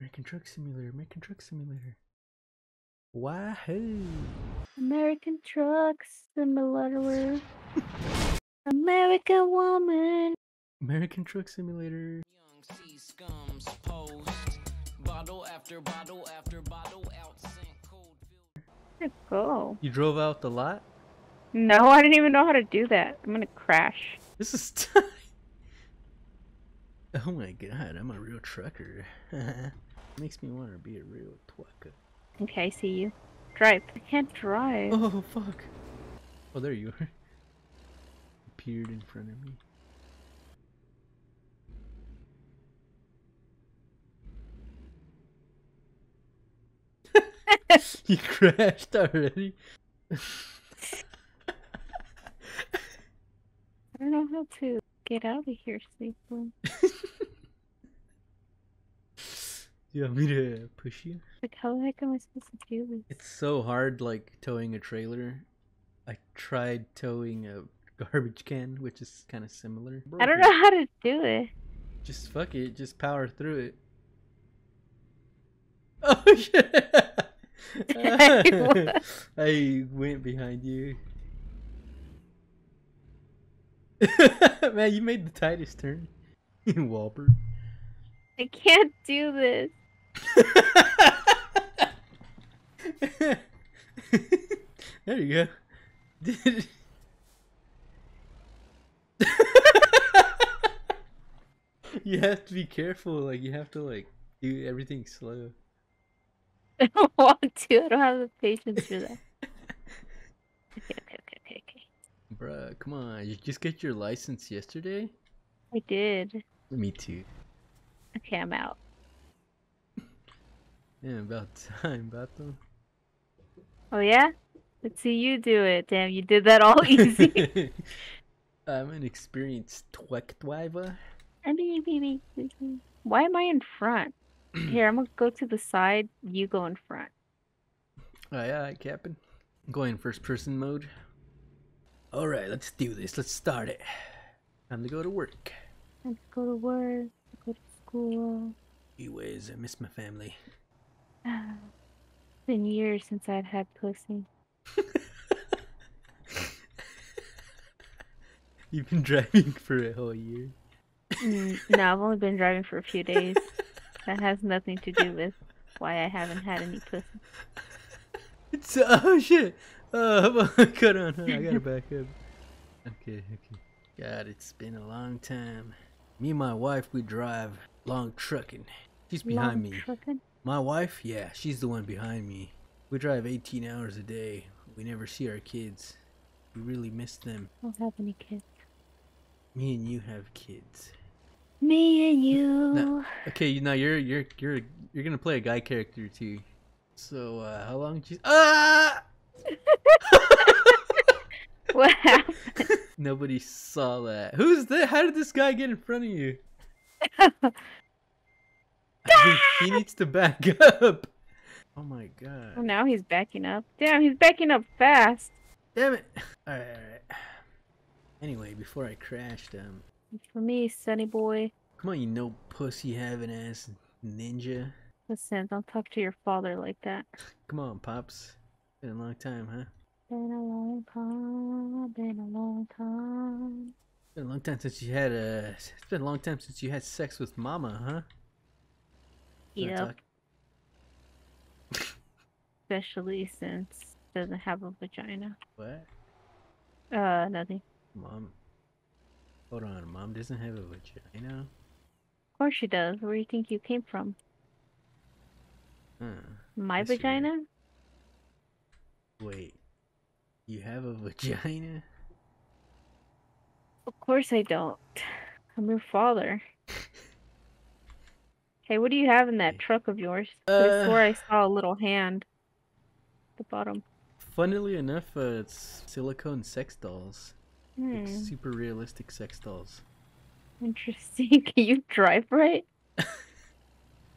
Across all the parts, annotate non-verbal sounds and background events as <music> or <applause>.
American Truck Simulator, American Truck Simulator. Wahoo! American Truck Simulator. <laughs> American Woman. American Truck Simulator. Young sea scums post bottle after bottle after bottle out sink cold fill Where'd go? You drove out the lot? No, I didn't even know how to do that. I'm gonna crash. This is. <laughs> oh my god, I'm a real trucker. <laughs> Makes me want to be a real trucker. Okay, I see you. Drive. I can't drive. Oh fuck! Oh, there you are. <laughs> Appeared in front of me. <laughs> you crashed already. I don't know how to get out of here safely. <laughs> you want me to push you? Like, how the heck am I supposed to do this? It's so hard, like towing a trailer. I tried towing a garbage can, which is kind of similar. I don't know how to do it. Just fuck it. Just power through it. Oh <laughs> shit! <laughs> What? <laughs> I went behind you. Man, you made the tightest turn. You Walper. I can't do this. There you go. You have to be careful. Like you have to like do everything slow. <laughs> I don't want to. I don't have the patience for that. Okay, okay, okay, okay, okay. Bruh, come on. You just get your license yesterday? I did. Me too. Okay, I'm out. Yeah, about <laughs> time, Bato. Oh yeah? Let's see you do it. Damn, you did that all <laughs> easy. <laughs> I'm an experienced truck driver. Why am I in front? <clears throat> Here, I'm gonna go to the side. You go in front. Oh, aye, aye, Captain. Going first person mode. Alright, let's do this. Let's start it. Time to go to work. Let's go to work. Go to school. Anyways, I miss my family. It's been years since I've had pussy. <laughs> You've been driving for a whole year. Mm, no, I've only been driving for a few days. That has nothing to do with why I haven't had any pussy. It's oh shit. Oh, <laughs> cut on. I gotta <laughs> back up. Okay, okay. God, it's been a long time. Me and my wife, we drive long trucking. She's behind Long me. trucking? My wife, yeah, she's the one behind me. We drive 18 hours a day. We never see our kids. We really miss them. I don't have any kids. Me and you have kids. Me and you. No. Okay, now you're you're you're you're gonna play a guy character too. So uh, how long did you? Ah! <laughs> What happened? <laughs> Nobody saw that. Who's that? How did this guy get in front of you? <laughs> He <laughs> needs to back up. Oh my Oh, god. now he's backing up. Damn, he's backing up fast. Damn it. Alright, alright. Anyway, before I crashed, um, For me, Sonny boy. come on, you no pussy having ass ninja. Listen, don't talk to your father like that. Come on, pops. Been a long time, huh? Been a long time, been a long time. Been a long time since you had a. It's been a long time since you had sex with mama, huh? Yep, especially since doesn't have a vagina. What? Uh, nothing. Mom. Hold on, mom doesn't have a vagina. Of course she does. Where do you think you came from? Huh. My Yes, you did. vagina? Wait. You have a <laughs> vagina? Of course I don't. I'm your father. <laughs> Hey, what do you have in that truck of yours? I swore Uh, I saw a little hand. at The bottom. Funnily enough, uh, it's silicone sex dolls. Like Hmm, super realistic sex dolls. interesting. <laughs> Can you drive right? <laughs>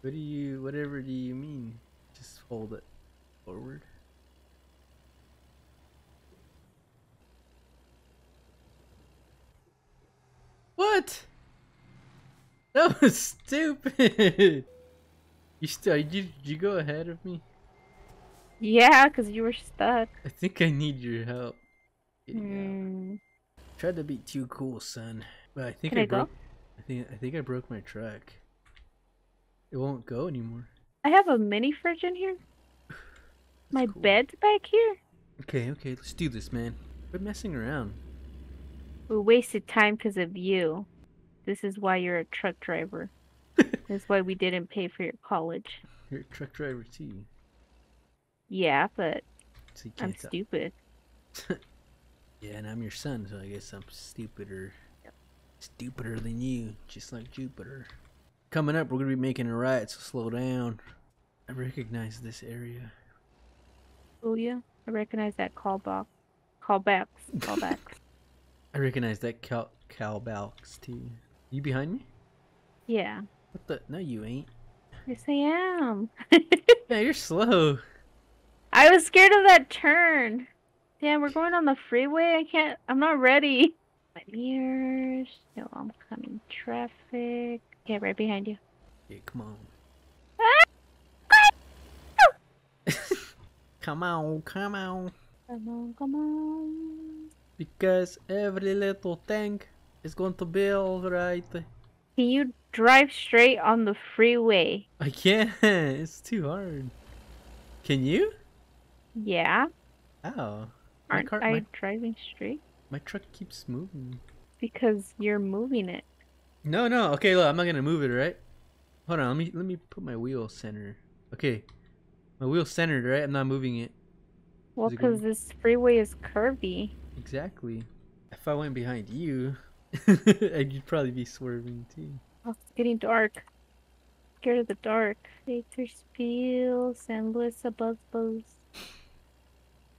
What do you, whatever do you mean? Just hold it forward. What? That was stupid. You still you did you go ahead of me? Yeah, because you were stuck. I think I need your help. Hmm. Tried to be too cool, son, but I think Can I I broke. I think I think I broke my truck. It won't go anymore. I have a mini fridge in here. <sighs> My cool. bed's back here. Okay, okay, let's do this, man. We're messing around. We wasted time because of you. This is why you're a truck driver. <laughs> That's why we didn't pay for your college. You're a truck driver too, Yeah, but so I'm can't. stupid. <laughs> Yeah, and I'm your son, so I guess I'm stupider. Stupider than you, just like Jupiter. Coming up, we're gonna be making a right, so slow down. I recognize this area. Oh yeah, I recognize that call callback. Callbacks. Callbacks. <laughs> I recognize that cow cowbox too. You behind me? yeah. What the? No, you ain't. Yes, I am. <laughs> Yeah, you're slow. I was scared of that turn. Damn, we're going on the freeway. I can't. I'm not ready. My mirrors. No oncoming traffic. Yeah, right behind you. Yeah, come on. <laughs> Come on, come on. Come on, come on. Because every little thing is going to be alright. Can you drive straight on the freeway? I can't. <laughs> It's too hard. Can you? Yeah. Oh. Aren't car, I my, driving straight? my truck keeps moving. Because you're moving it. No, no. Okay, look, I'm not gonna move it, right? Hold on. Let me let me put my wheel center. Okay, my wheel centered, right? I'm not moving it. Well, because this freeway is curvy. Exactly. If I went behind you, <laughs> you'd probably be swerving too. Oh, it's getting dark. Scared of the dark. Bakersfield, San Luis Obispo.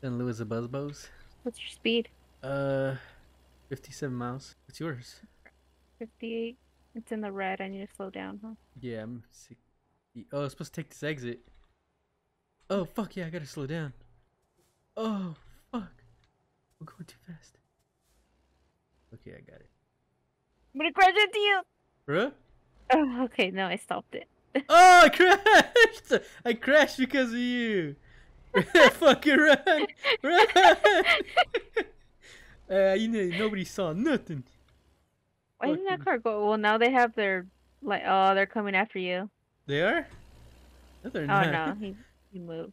Then Louis a Buzzbos. What's your speed? Uh, 57 miles. What's yours? 58. It's in the red. I need to slow down, huh? Yeah, I'm 60. Oh, I was supposed to take this exit. Oh, fuck yeah, I gotta slow down. Oh, fuck. We're going too fast. Okay, I got it. I'm gonna crash into you! Bruh? <laughs> Oh, okay, no, I stopped it. Oh, I crashed! <laughs> I crashed because of you! <laughs> Fucking run! Run! uh, you know, nobody saw nothing. Why didn't that car go? Well, now they have their, like, oh, they're coming after you. They are? No, Oh, not. no, he, he moved.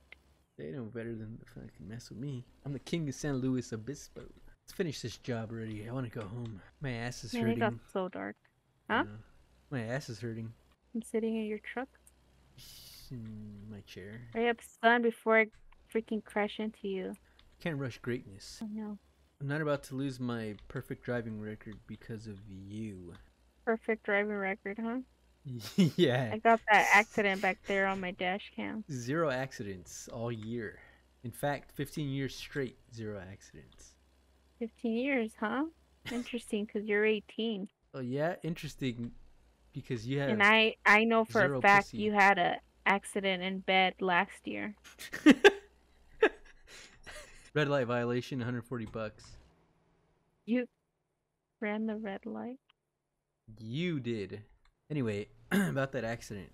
They know better than to fucking mess with me. I'm the king of San Luis Obispo. Let's finish this job already. I want to go home. My ass is Man, it hurting. got so dark. Huh? know. My ass is hurting. I'm sitting in your truck. In my chair. Hurry up, son, before I freaking crash into you. Can't rush greatness. Oh, no. I'm not about to lose my perfect driving record because of you. Perfect driving record, huh? <laughs> yeah. I got that accident back there on my dash cam. Zero accidents all year. In fact, 15 years straight, zero accidents. 15 years, huh? Interesting, because you're 18. Oh yeah, interesting. Because you have And I, I know for a fact pussy. you had a accident in bed last year. <laughs> red light violation, 140 bucks. You ran the red light. You did. Anyway, <clears throat> about that accident.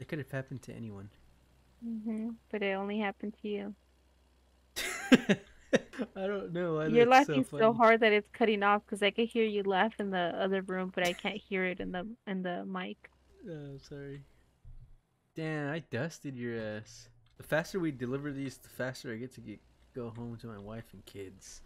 It could have happened to anyone. hmm But it only happened to you. <laughs> <laughs> I don't know. Why You're that's laughing so, so, hard that it's cutting off because I can hear you laugh in the other room, but I can't hear it in the in the mic. Oh, sorry. Damn, I dusted your ass. The faster we deliver these, the faster I get to get go home to my wife and kids.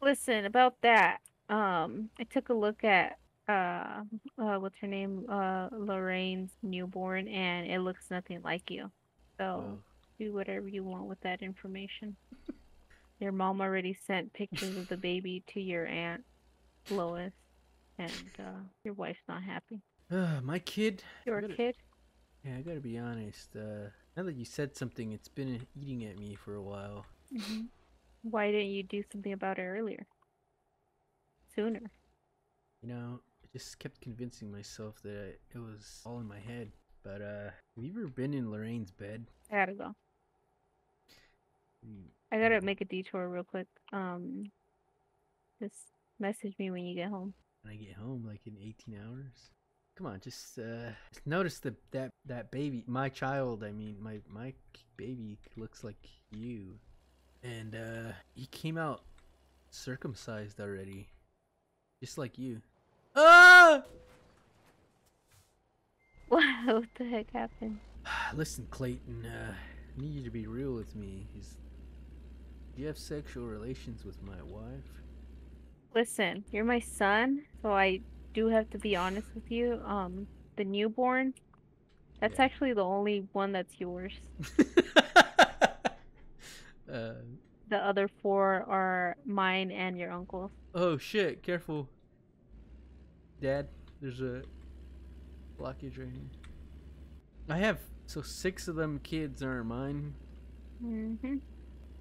Listen about that. Um, I took a look at uh, uh what's her name, uh, Lorraine's newborn, and it looks nothing like you. So Oh. do whatever you want with that information. <laughs> Your mom already sent pictures of the baby to your aunt Lois, and uh, your wife's not happy. Uh, <sighs> my kid. Your gotta- kid. Yeah, I gotta be honest. Uh, now that you said something, it's been eating at me for a while. hmm Why didn't you do something about it earlier? Sooner. You know, I just kept convincing myself that it was all in my head. But uh, have you ever been in Lorraine's bed? I gotta go. I gotta make a detour real quick. Um, just message me when you get home. When I get home, like in 18 hours. Come on, just uh, just notice that that that baby, my child. I mean, my my baby looks like you, and uh, he came out circumcised already, just like you. Ah! Wow, <laughs> what the heck happened? <sighs> Listen, Clayton. Uh, I need you to be real with me. Is do you have sexual relations with my wife? Listen, you're my son, so I do have to be honest with you. Um, the newborn, that's Yeah. actually the only one that's yours. <laughs> uh, The other four are mine and your uncle's. oh shit! Careful, Dad. There's a blockage right here. I have so six of them kids are mine. Mm-hmm.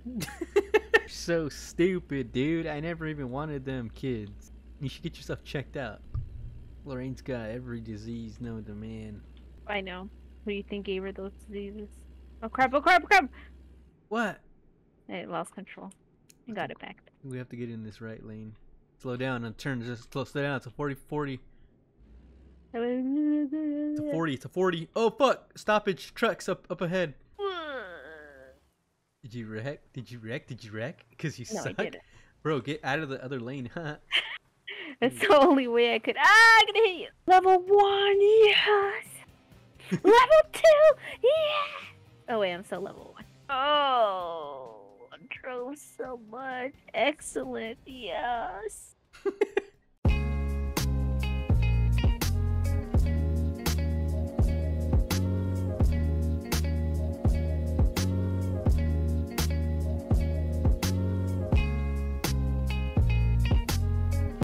<laughs> so stupid, dude. I never even wanted them kids. You should get yourself checked out. Lorraine's got every disease known to man. I know. Who do you think gave her those diseases? Oh crap! Oh crap! Oh crap! What? I lost control. I got it back. We have to get in this right lane. Slow down and turn. Just slow, slow down. It's a 40 40. <laughs> It's a 40. It's a 40. Oh, fuck. Stoppage. Trucks up up ahead. Did you wreck? Did you wreck? Did you wreck? Because you No, I suck. didn't. Bro, get out of the other lane. huh? <laughs> That's the only way I could. Ah, I'm gonna hit you. Level one, yes. <laughs> level two, yes. Oh wait, I'm still level one. Oh, I drove so much. Excellent, yes. <laughs>